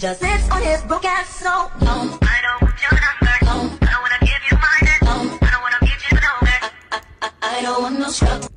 Just sits on his broke ass so long. I don't you're after. Long. I don't wanna give you mine. Long. I don't wanna give you no. I, I, I don't want no scrub.